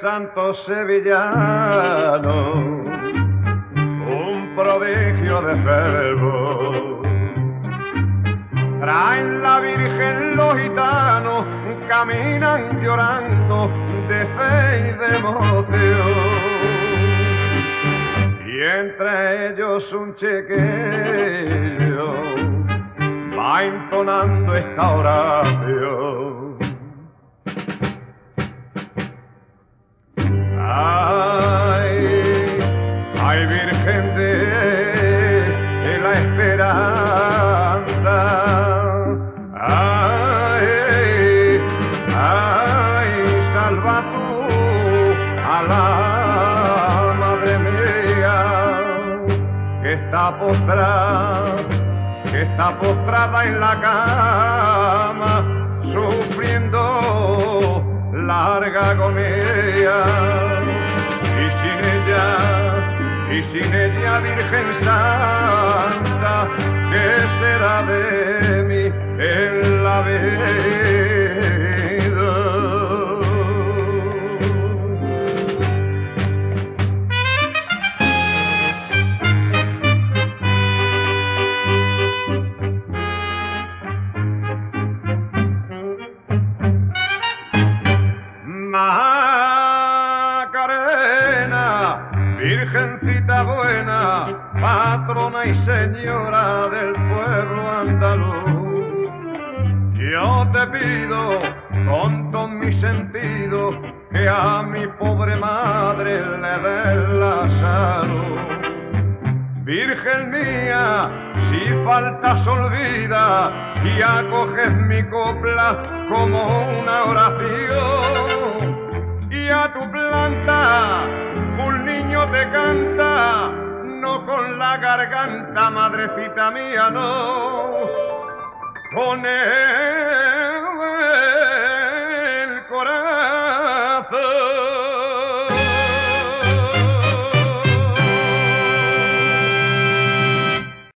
santo sevillano, un prodigio de fervor. Traen la Virgen los gitanos, caminan llorando de fe y de emoción. Y entre ellos un chequillo va entonando esta oración. Está postrada, está postrada en la cama sufriendo larga agonía. Y sin ella, y sin ella Virgen Santa, ¿qué será de Virgencita buena, patrona y señora del pueblo andaluz. Yo te pido con todo mi sentido que a mi pobre madre le des la salud. Virgen mía, si faltas olvida y acoges mi copla como una oración. canta, no con la garganta, madrecita mía, no. Con